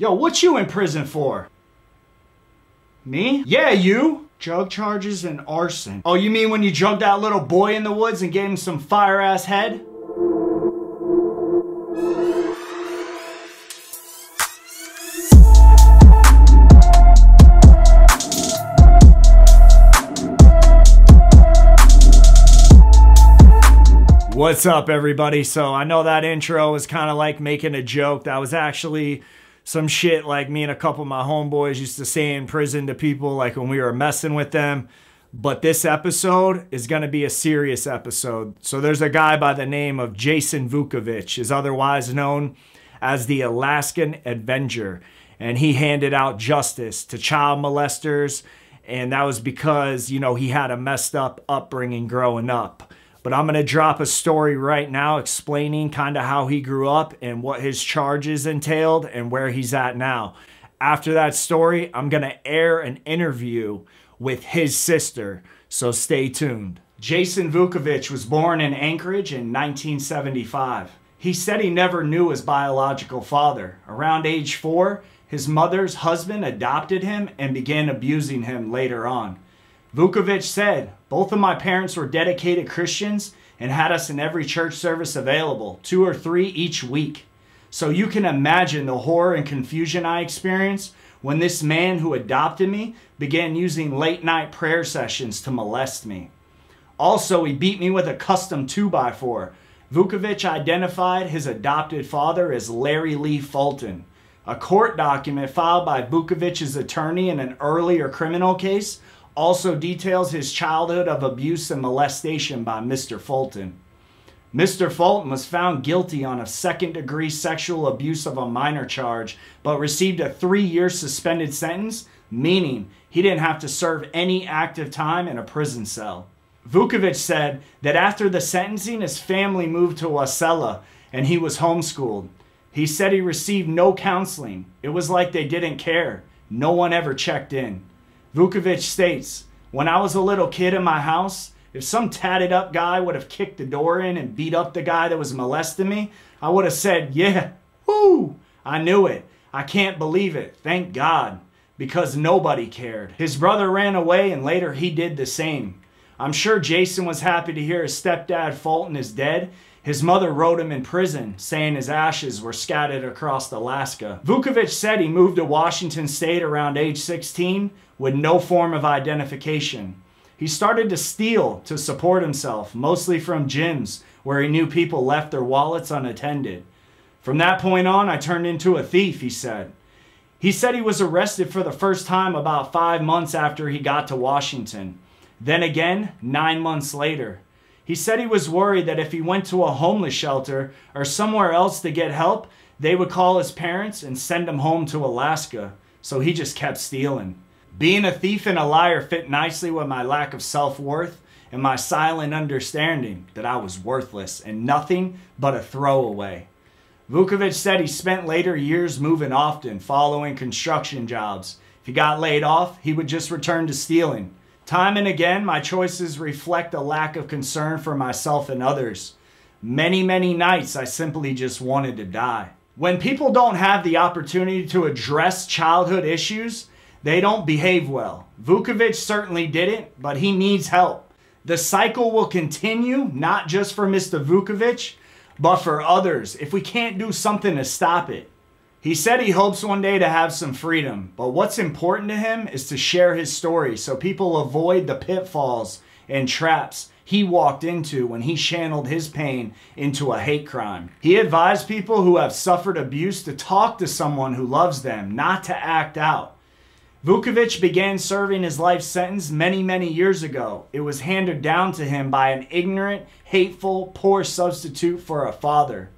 Yo, what you in prison for? Me? Yeah, you. Drug charges and arson. Oh, you mean when you drugged that little boy in the woods and gave him some fire ass head? What's up, everybody? So I know that intro was kind of like making a joke. That was actually some shit like me and a couple of my homeboys used to say in prison to people like when we were messing with them. But this episode is going to be a serious episode. So there's a guy by the name of Jason Vukovich, is otherwise known as the Alaskan Avenger, and he handed out justice to child molesters, and that was because you know he had a messed up upbringing growing up. But I'm going to drop a story right now explaining kind of how he grew up and what his charges entailed and where he's at now. After that story, I'm going to air an interview with his sister, so stay tuned. Jason Vukovich was born in Anchorage in 1975. He said he never knew his biological father. Around age four, his mother's husband adopted him and began abusing him later on. Vukovich said, Both of my parents were dedicated Christians and had us in every church service available, two or three each week. So you can imagine the horror and confusion I experienced when this man who adopted me began using late night prayer sessions to molest me. Also, he beat me with a custom 2x4. Vukovich identified his adopted father as Larry Lee Fulton. A court document filed by Vukovich's attorney in an earlier criminal case also details his childhood of abuse and molestation by Mr. Fulton. Mr. Fulton was found guilty on a second degree sexual abuse of a minor charge, but received a three year suspended sentence, meaning he didn't have to serve any active time in a prison cell. Vukovich said that after the sentencing, his family moved to Wasilla and he was homeschooled. He said he received no counseling. It was like they didn't care. No one ever checked in. Vukovich states, When I was a little kid in my house, if some tatted up guy would have kicked the door in and beat up the guy that was molesting me, I would have said, Yeah, whoo, I knew it. I can't believe it. Thank God. Because nobody cared. His brother ran away and later he did the same. I'm sure Jason was happy to hear his stepdad Fulton is dead his mother wrote him in prison, saying his ashes were scattered across Alaska. Vukovich said he moved to Washington state around age 16 with no form of identification. He started to steal to support himself, mostly from gyms where he knew people left their wallets unattended. From that point on, I turned into a thief, he said. He said he was arrested for the first time about five months after he got to Washington. Then again, nine months later. He said he was worried that if he went to a homeless shelter or somewhere else to get help, they would call his parents and send him home to Alaska. So he just kept stealing. Being a thief and a liar fit nicely with my lack of self worth and my silent understanding that I was worthless and nothing but a throwaway. Vukovich said he spent later years moving often, following construction jobs. If he got laid off, he would just return to stealing. Time and again, my choices reflect a lack of concern for myself and others. Many, many nights, I simply just wanted to die. When people don't have the opportunity to address childhood issues, they don't behave well. Vukovich certainly didn't, but he needs help. The cycle will continue, not just for Mr. Vukovich, but for others if we can't do something to stop it. He said he hopes one day to have some freedom, but what's important to him is to share his story so people avoid the pitfalls and traps he walked into when he channeled his pain into a hate crime. He advised people who have suffered abuse to talk to someone who loves them, not to act out. Vukovich began serving his life sentence many, many years ago. It was handed down to him by an ignorant, hateful, poor substitute for a father.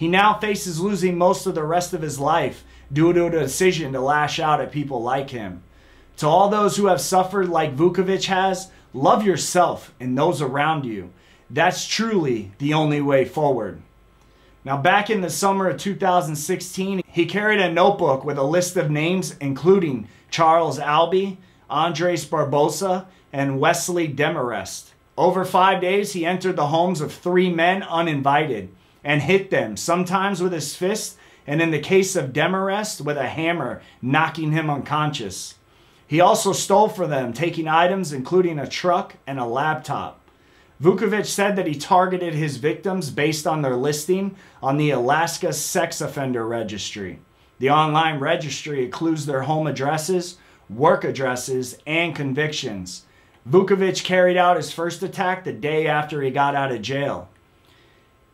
He now faces losing most of the rest of his life due to a decision to lash out at people like him. To all those who have suffered like Vukovich has, love yourself and those around you. That's truly the only way forward. Now, back in the summer of 2016, he carried a notebook with a list of names, including Charles Albee, Andres Barbosa, and Wesley Demarest. Over five days, he entered the homes of three men uninvited and hit them, sometimes with his fist and in the case of Demarest, with a hammer, knocking him unconscious. He also stole for them, taking items including a truck and a laptop. Vukovich said that he targeted his victims based on their listing on the Alaska Sex Offender Registry. The online registry includes their home addresses, work addresses, and convictions. Vukovich carried out his first attack the day after he got out of jail.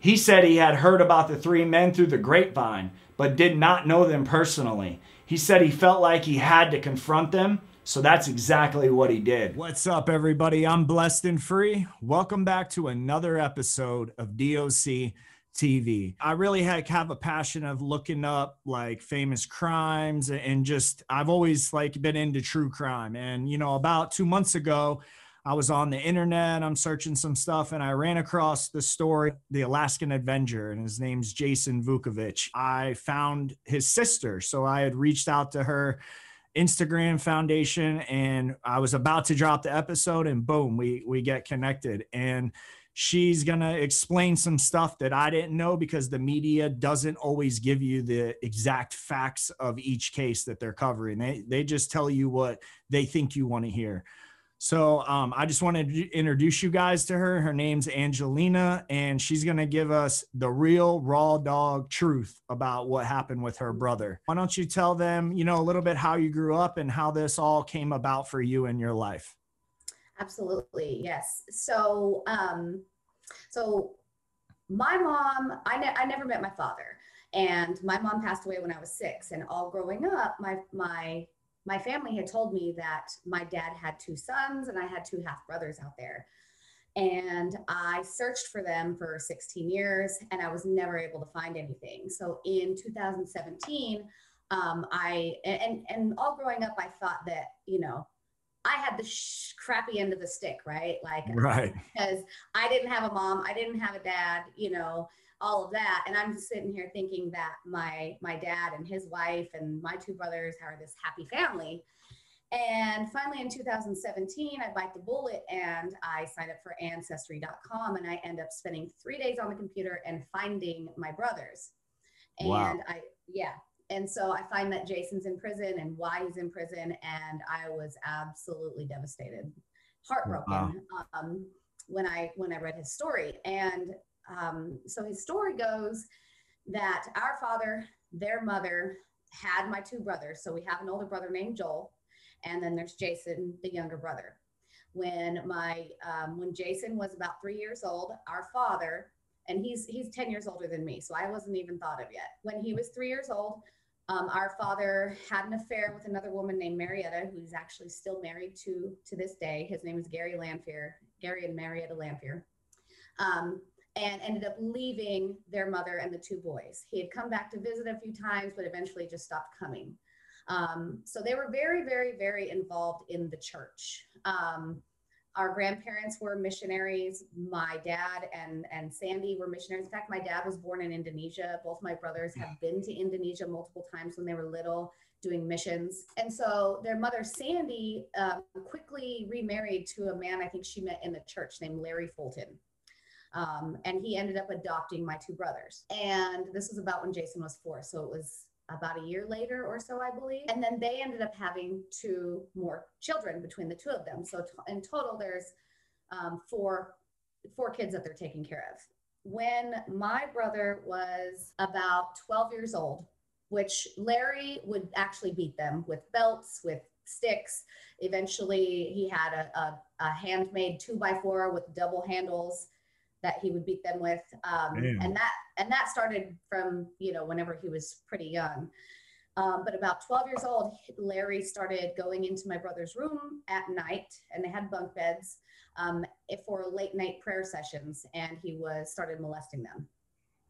He said he had heard about the three men through the grapevine, but did not know them personally. He said he felt like he had to confront them so that's exactly what he did. What's up, everybody? I'm blessed and free. Welcome back to another episode of DOC TV. I really have a passion of looking up like famous crimes and just I've always like been into true crime. And you know, about two months ago, I was on the internet, I'm searching some stuff, and I ran across the story, The Alaskan Avenger, and his name's Jason Vukovich. I found his sister, so I had reached out to her Instagram Foundation, and I was about to drop the episode, and boom, we we get connected, and she's gonna explain some stuff that I didn't know because the media doesn't always give you the exact facts of each case that they're covering. They they just tell you what they think you want to hear. So um, I just wanted to introduce you guys to her. Her name's Angelina, and she's going to give us the real raw dog truth about what happened with her brother. Why don't you tell them, you know, a little bit how you grew up and how this all came about for you in your life? Absolutely, yes. So, um, so my mom, I, ne- I never met my father, and my mom passed away when I was six. And all growing up, my my my family had told me that my dad had two sons and I had two half brothers out there. And I searched for them for 16 years and I was never able to find anything. So in 2017, um, I, and, and all growing up, I thought that, you know, I had the sh- crappy end of the stick, right? Like, right. Because I didn't have a mom, I didn't have a dad, you know, all of that. And i'm just sitting here thinking that my my dad and his wife and my two brothers are this happy family. And finally in 2017 i bite the bullet and i sign up for ancestry.com and i end up spending three days on the computer and finding my brothers. And wow. i yeah. And so i find that jason's in prison and why he's in prison and i was absolutely devastated heartbroken wow. um, when i when i read his story. And um, so his story goes that our father, their mother, had my two brothers. So we have an older brother named Joel, and then there's Jason, the younger brother. When my um, when Jason was about three years old, our father, and he's he's ten years older than me, so I wasn't even thought of yet. When he was three years old, um, our father had an affair with another woman named Marietta, who's actually still married to to this day. His name is Gary Lanfear, Gary and Marietta Lanfear. Um, and ended up leaving their mother and the two boys. He had come back to visit a few times, but eventually just stopped coming. Um, so they were very, very, very involved in the church. Um, our grandparents were missionaries. My dad and, and Sandy were missionaries. In fact, my dad was born in Indonesia. Both my brothers have been to Indonesia multiple times when they were little doing missions. And so their mother, Sandy, um, quickly remarried to a man I think she met in the church named Larry Fulton. Um, and he ended up adopting my two brothers. And this was about when Jason was four. So it was about a year later or so, I believe. And then they ended up having two more children between the two of them. So t- in total, there's um, four four kids that they're taking care of. When my brother was about 12 years old, which Larry would actually beat them with belts, with sticks. Eventually, he had a, a, a handmade two by four with double handles that he would beat them with um, and that and that started from you know whenever he was pretty young. Um, but about 12 years old larry started going into my brother's room at night and they had bunk beds um, for late night prayer sessions and he was started molesting them.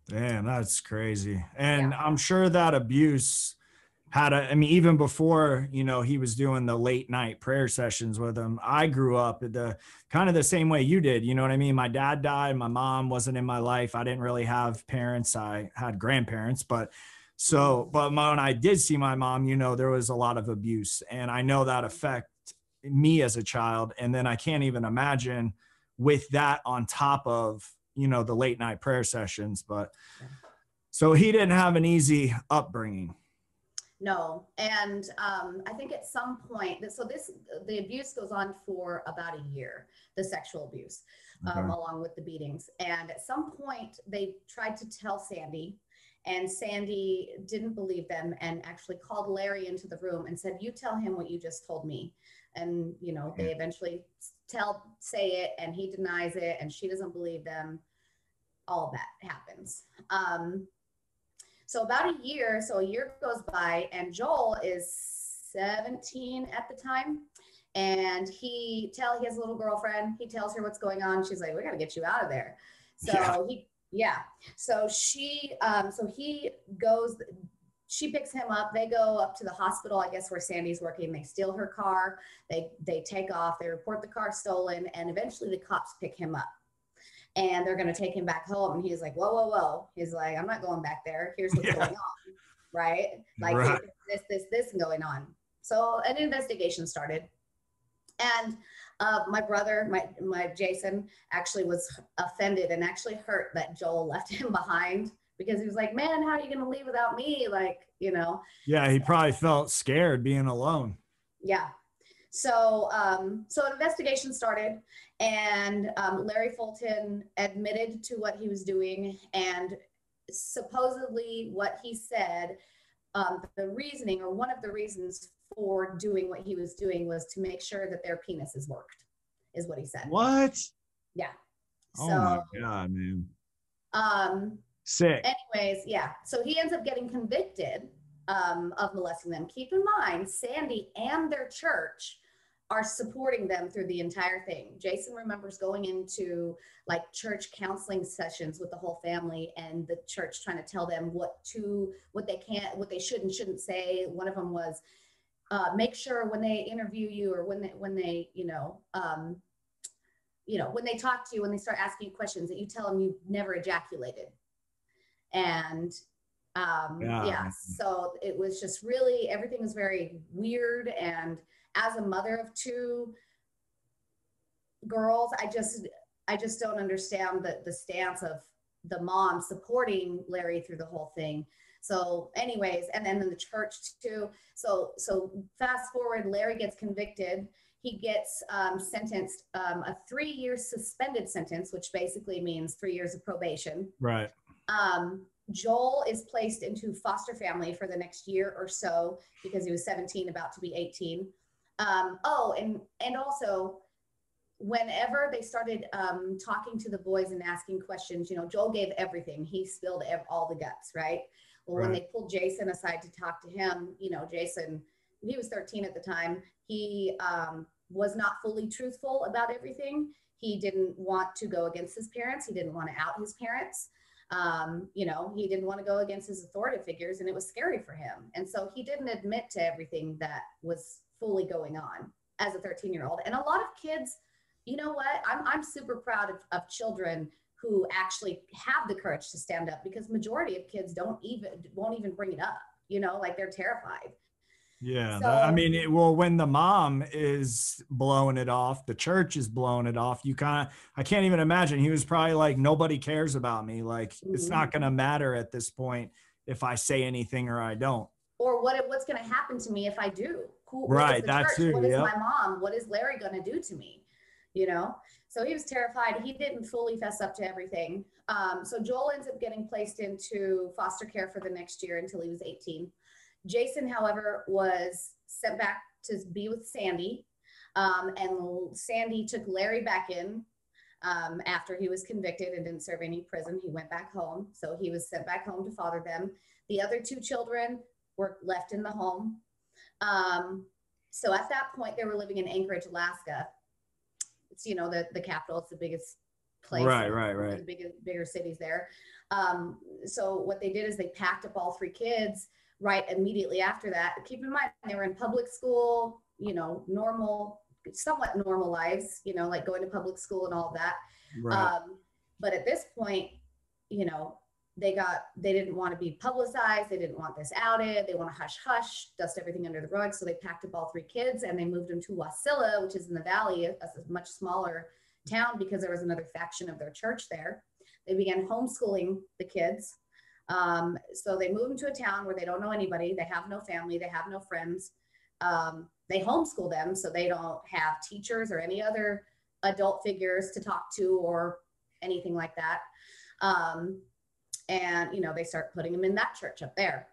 Damn that's crazy. And yeah. i'm sure that abuse had a, I mean, even before, you know, he was doing the late night prayer sessions with him, I grew up the kind of the same way you did. You know what I mean? My dad died. My mom wasn't in my life. I didn't really have parents. I had grandparents, but so, but when I did see my mom, you know, there was a lot of abuse and I know that affect me as a child. And then I can't even imagine with that on top of, you know, the late night prayer sessions, but So he didn't have an easy upbringing. No, and um, I think at some point, that so this the abuse goes on for about a year, the sexual abuse, um, along with the beatings. And at some point, they tried to tell Sandy, and Sandy didn't believe them, and actually called Larry into the room and said, "You tell him what you just told me." And you know, they eventually tell say it, and he denies it, and she doesn't believe them. All that happens. Um, so about a year, so a year goes by, and Joel is 17 at the time. And he tell he has a little girlfriend. He tells her what's going on. She's like, "We got to get you out of there." So Yeah. he, yeah. So she, um, so he goes. She picks him up. They go up to the hospital, I guess, where Sandy's working. They steal her car. They they take off. They report the car stolen, and eventually the cops pick him up and they're going to take him back home. And he's like, whoa, whoa, whoa. He's like, I'm not going back there. Here's what's Yeah. going on. Right. Like Right. this, this, this going on. So an investigation started. And uh, my brother, my, my Jason, actually was offended and actually hurt that Joel left him behind because he was like, man, how are you going to leave without me? Like, you know, Yeah, he probably felt scared being alone. yeah. So, um, so an investigation started, and um, Larry Fulton admitted to what he was doing, and supposedly what he said, um, the reasoning or one of the reasons for doing what he was doing was to make sure that their penises worked, is what he said. What? Yeah. Oh So, my god, man. um, Sick. anyways, yeah. So he ends up getting convicted um, of molesting them. Keep in mind, Sandy and their church are supporting them through the entire thing. Jason remembers going into like church counseling sessions with the whole family and the church trying to tell them what to, what they can't, what they should and shouldn't say. One of them was, uh, make sure when they interview you or when they, when they, you know, um, you know, when they talk to you, when they start asking you questions, that you tell them you've never ejaculated and um Yeah. yeah so it was just really everything was very weird and as a mother of two girls i just i just don't understand the the stance of the mom supporting larry through the whole thing so anyways and then in the church too so so fast forward larry gets convicted he gets um, sentenced um, a three year suspended sentence which basically means three years of probation Right. um, Joel is placed into foster family for the next year or so because he was 17, about to be 18. Um, oh, and and also, whenever they started um, talking to the boys and asking questions, you know, Joel gave everything. He spilled ev- all the guts, right? Well, when they pulled Jason aside to talk to him, you know, Jason, he was 13 at the time. He um, was not fully truthful about everything. He didn't want to go against his parents. He didn't want to out his parents um, you know, he didn't want to go against his authority figures and it was scary for him. And so he didn't admit to everything that was fully going on as a 13 year old. And a lot of kids, you know what? I'm, I'm super proud of, of children who actually have the courage to stand up because majority of kids don't even, won't even bring it up, you know, like they're terrified. Yeah. So- I mean, it, well, when the mom is blowing it off, the church is blowing it off. You kind of, I can't even imagine. He was probably like, nobody cares about me. Like, it's not mm-hmm. going to matter at this point if I say anything or I don't. Or what, what's going to happen to me if I do? Who, Right, the that church? too, What is yep. my mom? What is Larry going to do to me? You know? So he was terrified. He didn't fully fess up to everything. Um, so Joel ends up getting placed into foster care for the next year until he was 18. Jason, however, was sent back to be with Sandy. Um, and Sandy took Larry back in um, after he was convicted and didn't serve any prison. He went back home. So he was sent back home to father them. The other two children were left in the home. Um, so at that point, they were living in Anchorage, Alaska. It's, you know, the, the capital, it's the biggest place. Right, right, right. The bigger, bigger cities there. Um, so what they did is they packed up all three kids right immediately after that. Keep in mind, they were in public school, you know, normal, somewhat normal lives, you know, like going to public school and all that. Right. Um, but at this point, you know, they got they didn't want to be publicized. They didn't want this outed. They want to hush hush, dust everything under the rug. So they packed up all three kids and they moved them to Wasilla, which is in the valley, a, a much smaller town because there was another faction of their church there. They began homeschooling the kids. Um, so they move them to a town where they don't know anybody, they have no family, they have no friends. Um, they homeschool them so they don't have teachers or any other adult figures to talk to or anything like that. Um, and you know they start putting them in that church up there.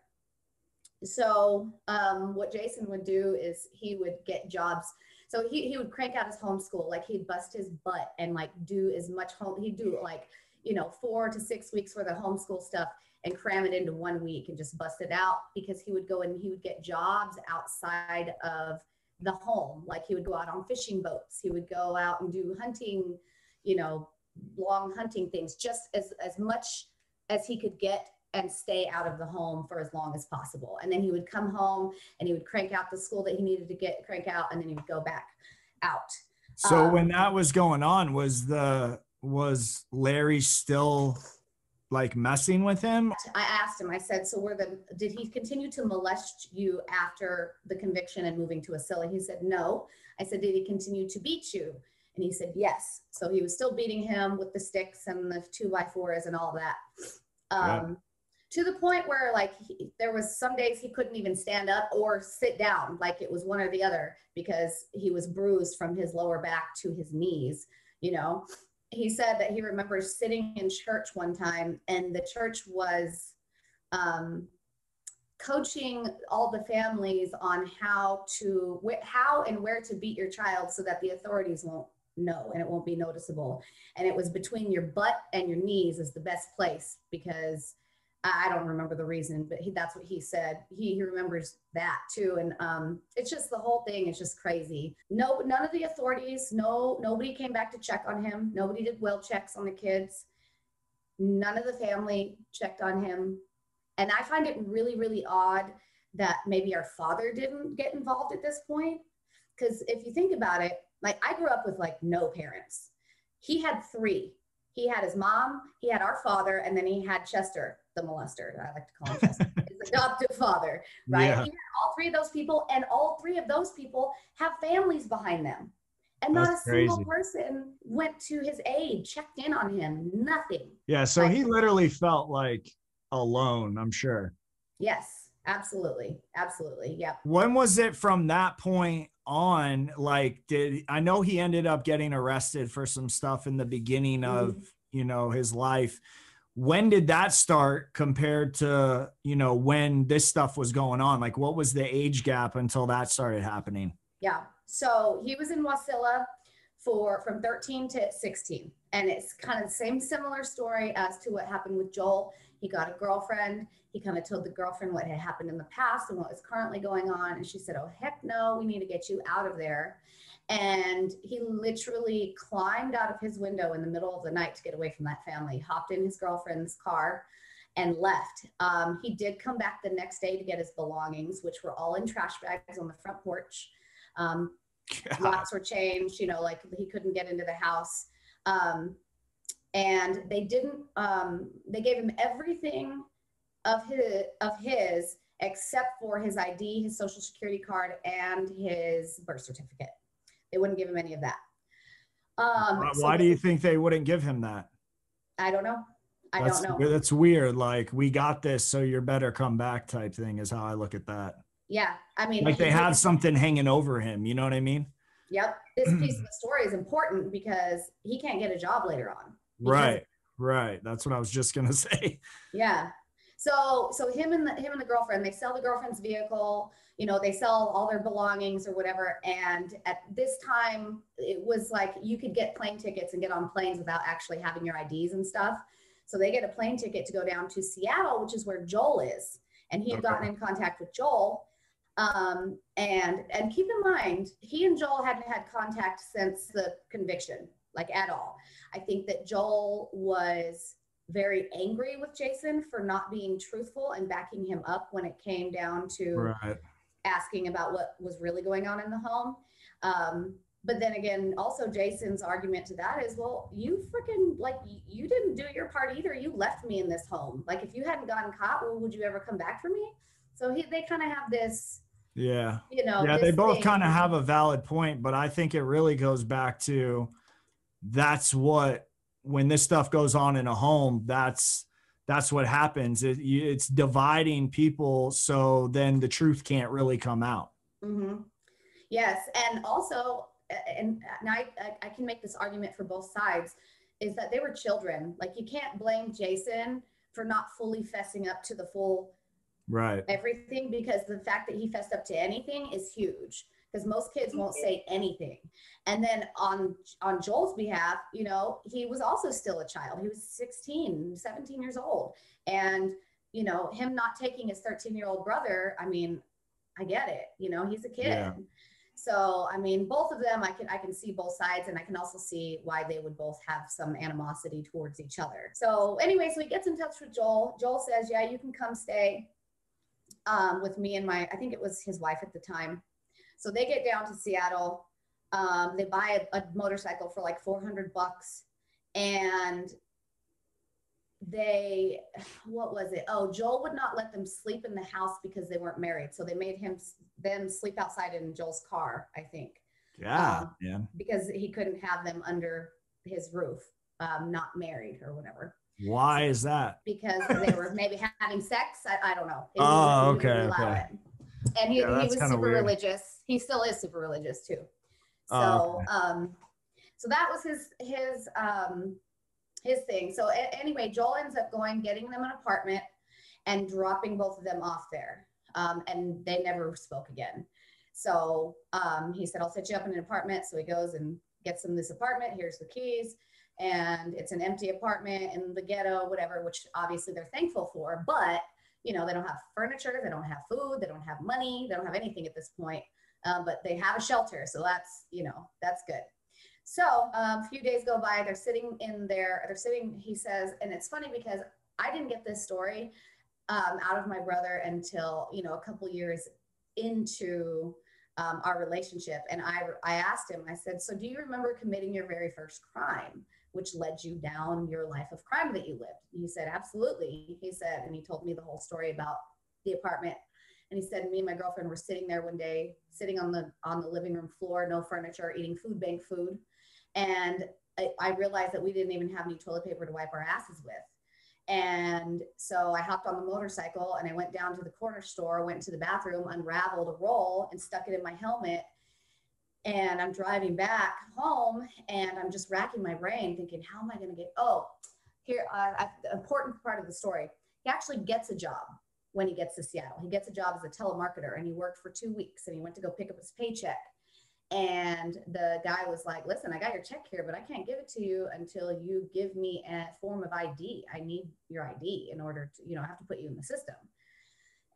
So um, what Jason would do is he would get jobs. So he, he would crank out his homeschool, like he'd bust his butt and like do as much home. He'd do like you know four to six weeks worth of homeschool stuff and cram it into one week and just bust it out because he would go and he would get jobs outside of the home. Like he would go out on fishing boats, he would go out and do hunting, you know, long hunting things, just as as much as he could get and stay out of the home for as long as possible. And then he would come home and he would crank out the school that he needed to get crank out, and then he would go back out. So um, when that was going on, was the was Larry still like messing with him? I asked him, I said, so were the, did he continue to molest you after the conviction and moving to Wasilla? He said, no. I said, did he continue to beat you? And he said, yes. So he was still beating him with the sticks and the two by fours and all that. Um, yeah. To the point where like he, there was some days he couldn't even stand up or sit down, like it was one or the other because he was bruised from his lower back to his knees, you know he said that he remembers sitting in church one time and the church was um, coaching all the families on how to wh- how and where to beat your child so that the authorities won't know and it won't be noticeable and it was between your butt and your knees is the best place because I don't remember the reason, but he, that's what he said. He, he remembers that too. And um, it's just the whole thing is just crazy. No, none of the authorities, no, nobody came back to check on him. Nobody did well checks on the kids. None of the family checked on him. And I find it really, really odd that maybe our father didn't get involved at this point. Because if you think about it, like I grew up with like no parents. He had three. He had his mom, he had our father, and then he had Chester the molester. I like to call him Chester, his adoptive father, right? Yeah. He had all three of those people, and all three of those people have families behind them. And That's not a single person went to his aid, checked in on him, nothing. Yeah, so like, he literally felt like alone, I'm sure. Yes, absolutely. Absolutely. Yep. When was it from that point on? Like, did I know he ended up getting arrested for some stuff in the beginning mm-hmm. of, you know, his life? when did that start compared to you know when this stuff was going on like what was the age gap until that started happening yeah so he was in wasilla for from 13 to 16 and it's kind of the same similar story as to what happened with joel he got a girlfriend he kind of told the girlfriend what had happened in the past and what was currently going on and she said oh heck no we need to get you out of there and he literally climbed out of his window in the middle of the night to get away from that family, hopped in his girlfriend's car and left. Um, he did come back the next day to get his belongings, which were all in trash bags on the front porch. Um, locks were changed, you know, like he couldn't get into the house. Um, and they didn't, um, they gave him everything of his, of his except for his ID, his social security card, and his birth certificate. They wouldn't give him any of that. Um, why, so do you think they wouldn't give him that? I don't know. I that's, don't know. That's weird. Like we got this, so you're better come back type thing is how I look at that. Yeah, I mean, like they had something hanging over him. You know what I mean? Yep. This piece of the story is important because he can't get a job later on. Right. Right. That's what I was just gonna say. Yeah. So so him and the him and the girlfriend, they sell the girlfriend's vehicle, you know, they sell all their belongings or whatever. And at this time, it was like you could get plane tickets and get on planes without actually having your IDs and stuff. So they get a plane ticket to go down to Seattle, which is where Joel is. And he had okay. gotten in contact with Joel. Um, and and keep in mind, he and Joel hadn't had contact since the conviction, like at all. I think that Joel was very angry with Jason for not being truthful and backing him up when it came down to right. asking about what was really going on in the home. Um, but then again, also Jason's argument to that is, well, you freaking like you didn't do your part either. You left me in this home. Like if you hadn't gotten caught, well, would you ever come back for me? So he, they kind of have this. Yeah. You know. Yeah, they both kind of have a valid point, but I think it really goes back to that's what when this stuff goes on in a home, that's that's what happens. It, it's dividing people, so then the truth can't really come out. Mm-hmm. Yes, and also, and, and I, I can make this argument for both sides, is that they were children. Like you can't blame Jason for not fully fessing up to the full right everything because the fact that he fessed up to anything is huge because most kids won't say anything. And then on on joel's behalf you know he was also still a child. He was 16 17 years old. And you know him not taking his 13 year old brother i mean i get it you know he's a kid. Yeah. so i mean both of them i can i can see both sides and i can also see why they would both have some animosity towards each other. So anyway so he gets in touch with joel. Joel says yeah you can come stay um, with me and my i think it was his wife at the time so they get down to Seattle. Um, they buy a, a motorcycle for like 400 bucks. And they, what was it? Oh, Joel would not let them sleep in the house because they weren't married. So they made him, them sleep outside in Joel's car, I think. Yeah. Um, yeah. Because he couldn't have them under his roof, um, not married or whatever. Why is that? Because they were maybe having sex. I, I don't know. It oh, okay. okay. It and he, yeah, he was super weird. religious. He still is super religious too. Oh, so, okay. um, so that was his his um, his thing. So a- anyway, Joel ends up going, getting them an apartment, and dropping both of them off there. Um, and they never spoke again. So um, he said, "I'll set you up in an apartment." So he goes and gets them this apartment. Here's the keys, and it's an empty apartment in the ghetto, whatever. Which obviously they're thankful for, but you know, they don't have furniture, they don't have food, they don't have money, they don't have anything at this point, um, but they have a shelter. So that's, you know, that's good. So um, a few days go by, they're sitting in there, they're sitting, he says, and it's funny because I didn't get this story um, out of my brother until, you know, a couple years into um, our relationship. And I, I asked him, I said, so do you remember committing your very first crime? which led you down your life of crime that you lived. He said, Absolutely. He said, and he told me the whole story about the apartment. And he said, me and my girlfriend were sitting there one day, sitting on the on the living room floor, no furniture, eating food bank food. And I, I realized that we didn't even have any toilet paper to wipe our asses with. And so I hopped on the motorcycle and I went down to the corner store, went to the bathroom, unraveled a roll and stuck it in my helmet and I'm driving back home and I'm just racking my brain thinking, how am I going to get, oh, here, uh, the important part of the story. He actually gets a job when he gets to Seattle. He gets a job as a telemarketer and he worked for two weeks and he went to go pick up his paycheck. And the guy was like, listen, I got your check here, but I can't give it to you until you give me a form of ID. I need your ID in order to, you know, I have to put you in the system.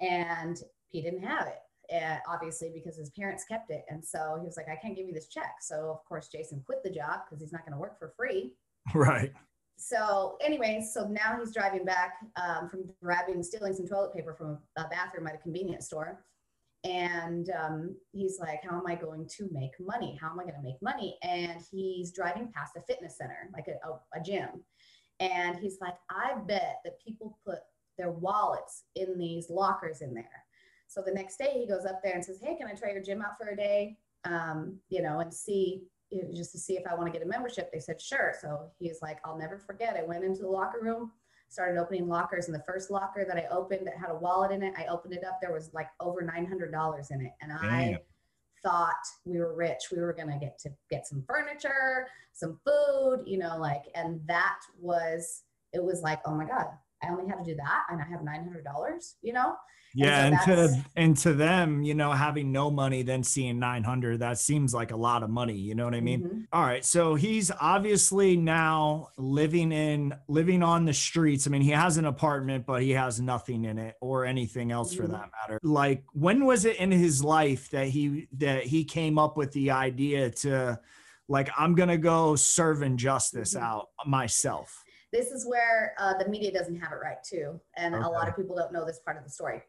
And he didn't have it uh, obviously because his parents kept it. And so he was like, I can't give you this check. So of course, Jason quit the job because he's not going to work for free. Right. So anyway, so now he's driving back um, from grabbing, stealing some toilet paper from a bathroom at a convenience store. And um, he's like, how am I going to make money? How am I going to make money? And he's driving past a fitness center, like a, a, a gym. And he's like, I bet that people put their wallets in these lockers in there. So the next day he goes up there and says, Hey, can I try your gym out for a day? Um, you know, and see just to see if I want to get a membership. They said, Sure. So he's like, I'll never forget. I went into the locker room, started opening lockers, and the first locker that I opened that had a wallet in it, I opened it up. There was like over $900 in it. And Damn. I thought we were rich. We were going to get to get some furniture, some food, you know, like, and that was, it was like, oh my God, I only had to do that and I have $900, you know? Yeah. And, so and to, and to them, you know, having no money, then seeing 900, that seems like a lot of money. You know what I mean? Mm-hmm. All right. So he's obviously now living in, living on the streets. I mean, he has an apartment, but he has nothing in it or anything else mm-hmm. for that matter. Like when was it in his life that he, that he came up with the idea to like, I'm going to go serving justice mm-hmm. out myself? this is where uh, the media doesn't have it right too and okay. a lot of people don't know this part of the story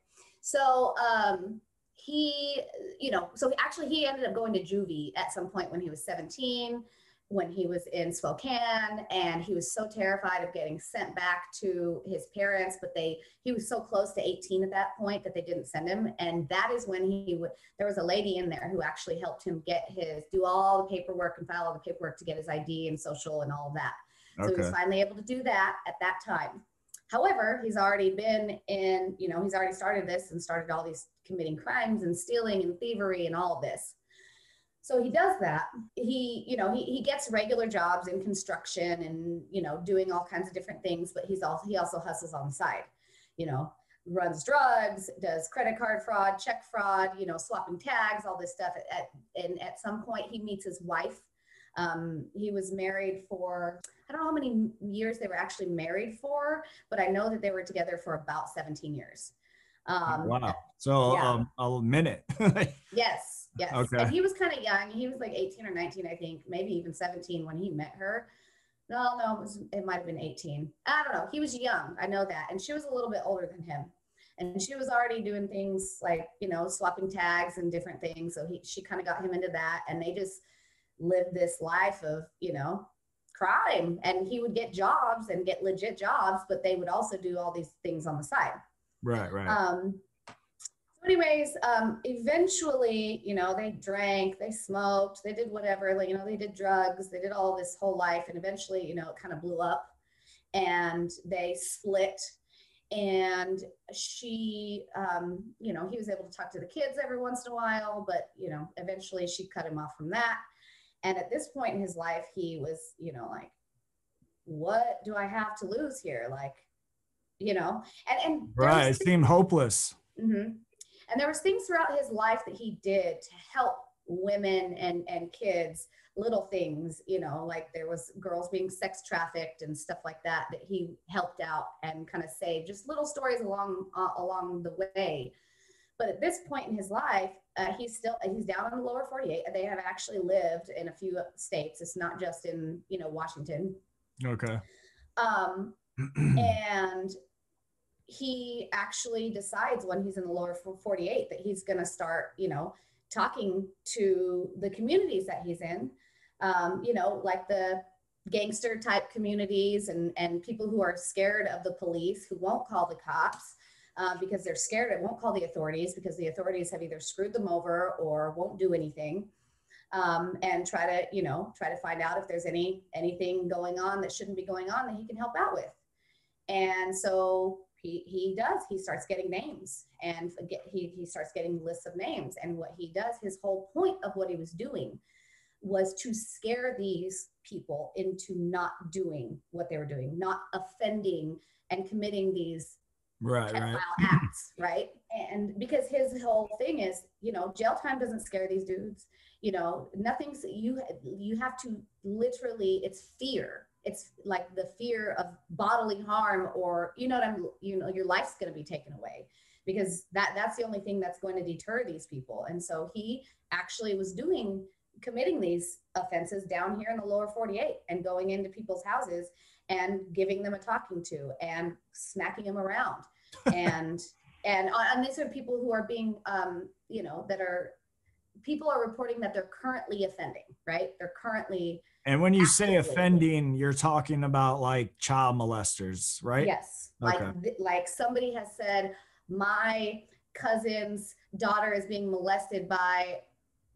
so um, he you know so actually he ended up going to juvie at some point when he was 17 when he was in Spokane and he was so terrified of getting sent back to his parents but they he was so close to 18 at that point that they didn't send him and that is when he would there was a lady in there who actually helped him get his do all the paperwork and file all the paperwork to get his ID and social and all of that so okay. he was finally able to do that at that time. However, he's already been in, you know, he's already started this and started all these committing crimes and stealing and thievery and all of this. So he does that. He, you know, he, he gets regular jobs in construction and, you know, doing all kinds of different things, but he's also, he also hustles on the side, you know, runs drugs, does credit card fraud, check fraud, you know, swapping tags, all this stuff. At, at, and at some point he meets his wife. Um, he was married for, I don't know how many years they were actually married for, but I know that they were together for about 17 years. Um, wow. So yeah. um, a minute. yes. Yes. Okay. And he was kind of young. He was like 18 or 19, I think, maybe even 17 when he met her. No, no, it, was, it might have been 18. I don't know. He was young. I know that. And she was a little bit older than him. And she was already doing things like, you know, swapping tags and different things. So he, she kind of got him into that. And they just lived this life of, you know, crime. And he would get jobs and get legit jobs, but they would also do all these things on the side. Right, right. Um, so anyways, um, eventually, you know, they drank, they smoked, they did whatever, like, you know, they did drugs, they did all this whole life. And eventually, you know, it kind of blew up and they split. And she, um, you know, he was able to talk to the kids every once in a while, but, you know, eventually she cut him off from that. And at this point in his life, he was, you know, like, what do I have to lose here? Like, you know, and, and right, it seemed hopeless. Mm-hmm. And there was things throughout his life that he did to help women and and kids little things you know like there was girls being sex trafficked and stuff like that that he helped out and kind of saved just little stories along uh, along the way but at this point in his life uh, he's still he's down in the lower 48 they have actually lived in a few states. It's not just in you know washington. Okay. Um and he actually decides when he's in the lower 48 that he's going to start, you know, talking to the communities that he's in, um, you know, like the gangster type communities and, and people who are scared of the police who won't call the cops uh, because they're scared It won't call the authorities because the authorities have either screwed them over or won't do anything. Um, and try to, you know, try to find out if there's any anything going on that shouldn't be going on that he can help out with. And so he, he does he starts getting names and get, he, he starts getting lists of names and what he does his whole point of what he was doing was to scare these people into not doing what they were doing not offending and committing these right, right. acts right? And because his whole thing is you know jail time doesn't scare these dudes. You know nothing's you you have to literally it's fear. It's like the fear of bodily harm or you know what i'm you know your life's going to be taken away because that that's the only thing that's going to deter these people. And so he actually was doing committing these offenses down here in the lower 48 and going into people's houses and giving them a talking to and smacking them around and and uh, and these are people who are being um, you know that are people are reporting that they're currently offending right they're currently and when you say offending, you're talking about like child molesters, right? Yes. Okay. Like like somebody has said my cousin's daughter is being molested by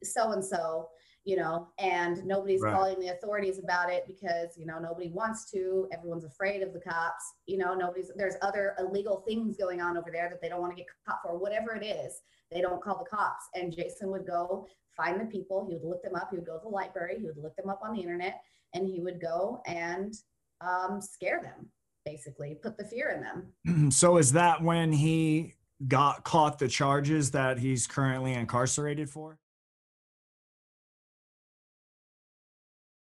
so and so, you know, and nobody's right. calling the authorities about it because, you know, nobody wants to. Everyone's afraid of the cops. You know, nobody's there's other illegal things going on over there that they don't want to get caught for. Whatever it is, they don't call the cops. And Jason would go find the people. He would look them up. He would go to the library. He would look them up on the internet, and he would go and um, scare them, basically, put the fear in them. so is that when he got caught the charges that he's currently incarcerated for?